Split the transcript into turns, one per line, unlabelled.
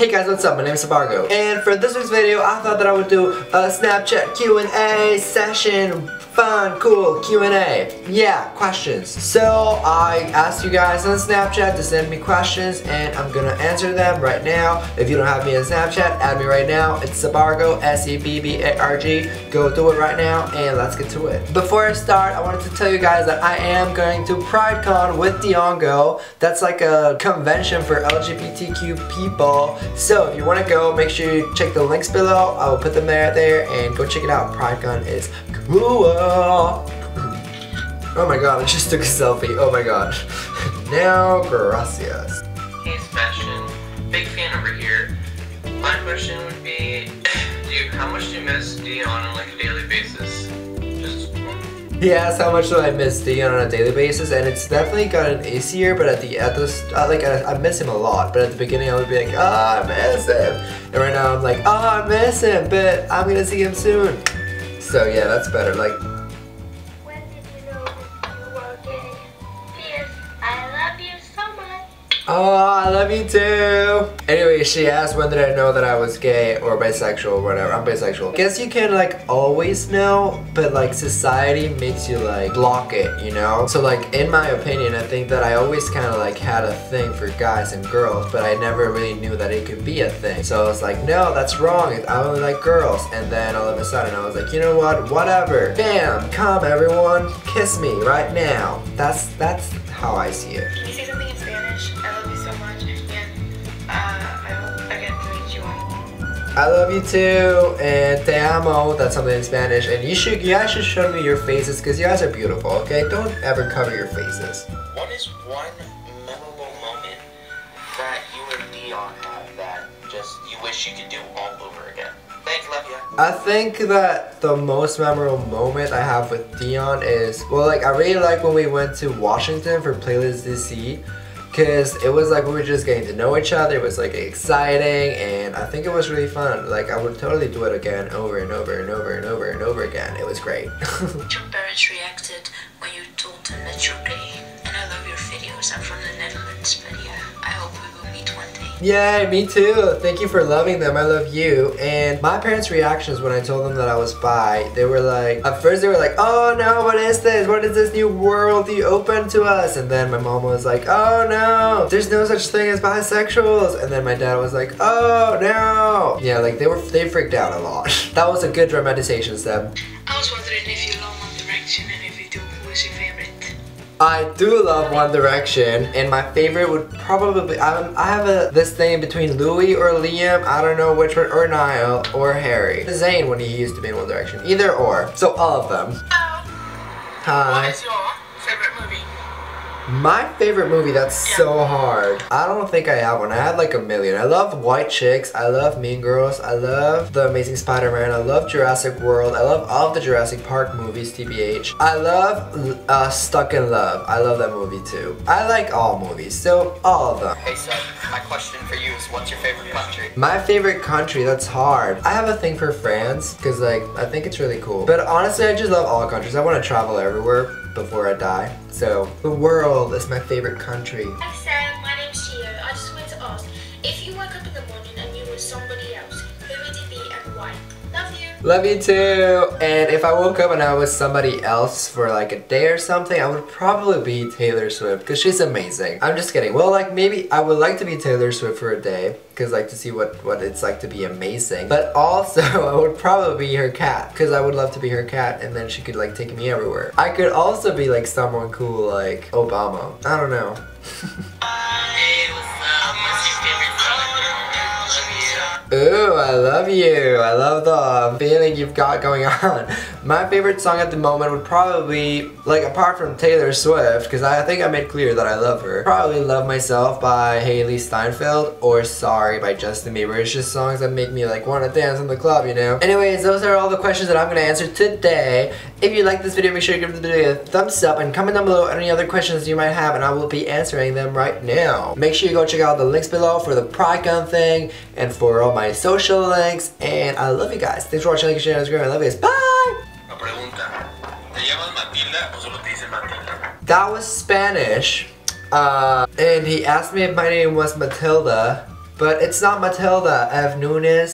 Hey guys, what's up? My name is Sebb Argo. And for this week's video, I thought that I would do a Snapchat Q&A session fun, cool Q&A. Yeah, questions. So I asked you guys on Snapchat to send me questions and I'm gonna answer them right now. If you don't have me on Snapchat, add me right now. It's Sebb Argo, S-E-B-B-A-R-G. Go do it right now and let's get to it. Before I start, I wanted to tell you guys that I am going to PrideCon with Diongo. That's like a convention for LGBTQ people. So if you wanna go, make sure you check the links below. I will put them there, there and go check it out. PrideCon is cool. Oh my god, I just took a selfie. Oh my god. now, gracias.
Hey Sebastian, big fan over here. My question would be, dude, how much do you miss Dion on like a daily basis? Just
He asked how much do I miss Dion on a daily basis, and it's definitely gotten easier. But at the at the uh, like I, I miss him a lot. But at the beginning, I would be like, oh, I miss him, and right now I'm like, oh, I miss him, but I'm gonna see him soon. So yeah, that's better. Like Oh, I love you too. Anyway, she asked when did I know that I was gay or bisexual or whatever. I'm bisexual. Guess you can like always know, but like society makes you like block it, you know? So like in my opinion, I think that I always kind of like had a thing for guys and girls, but I never really knew that it could be a thing. So I was like, no, that's wrong. I only like girls. And then all of a sudden I was like, you know what? Whatever. Bam, come everyone, kiss me right now. That's that's how I see it.
I love you
too, and te amo. That's something in Spanish. And you should, you guys should show me your faces because you guys are beautiful. Okay, don't ever cover your faces.
what is one memorable moment that you and Dion have that just you wish you could do all over again? Thanks, love ya.
I think that the most memorable moment I have with Dion is well, like I really like when we went to Washington for Playlist DC. Cause it was like we were just getting to know each other. It was like exciting, and I think it was really fun. Like I would totally do it again, over and over and over and over and over again. It was great.
Yeah,
me too. Thank you for loving them. I love you. And my parents' reactions when I told them that I was bi, they were like, at first they were like, oh no, what is this? What is this new world you open to us? And then my mom was like, oh no, there's no such thing as bisexuals. And then my dad was like, oh no. Yeah, like they were, they freaked out a lot. that was a good dramatization step.
I was wondering if you love One Direction, and if you do, who is your favorite?
I do love One Direction, and my favorite would probably be, I, I have a this thing between Louis or Liam, I don't know which one, or Niall, or Harry. Zayn when he used to be in One Direction, either or. So all of them. Hi.
What is your favorite movie?
My favorite movie, that's so hard. I don't think I have one. I had like a million. I love White Chicks. I love Mean Girls. I love The Amazing Spider-Man. I love Jurassic World. I love all of the Jurassic Park movies, TBH. I love uh, Stuck in Love. I love that movie too. I like all movies, so all of them.
Hey Seb, my question for you is what's your favorite country?
My favorite country, that's hard. I have a thing for France, because like, I think it's really cool. But honestly, I just love all countries. I want to travel everywhere before I die. So, the world is my favorite country.
Love you.
Too. And if I woke up and I was somebody else for like a day or something, I would probably be Taylor Swift because she's amazing. I'm just kidding. Well, like maybe I would like to be Taylor Swift for a day because like to see what what it's like to be amazing. But also I would probably be her cat because I would love to be her cat and then she could like take me everywhere. I could also be like someone cool like Obama. I don't know. I love you. I love the feeling you've got going on. My favorite song at the moment would probably like, apart from Taylor Swift, because I think I made clear that I love her, probably Love Myself by Hailee Steinfeld or Sorry by Justin Bieber. It's just songs that make me, like, want to dance in the club, you know? Anyways, those are all the questions that I'm going to answer today. If you like this video, make sure you give the video a thumbs up and comment down below any other questions you might have, and I will be answering them right now. Make sure you go check out the links below for the PrideCon thing and for all my social links. And I love you guys. Thanks for watching, like, share, and subscribe. I love you guys. Bye! That was Spanish. Uh, and he asked me if my name was Matilda. But it's not Matilda, Ev Nunes.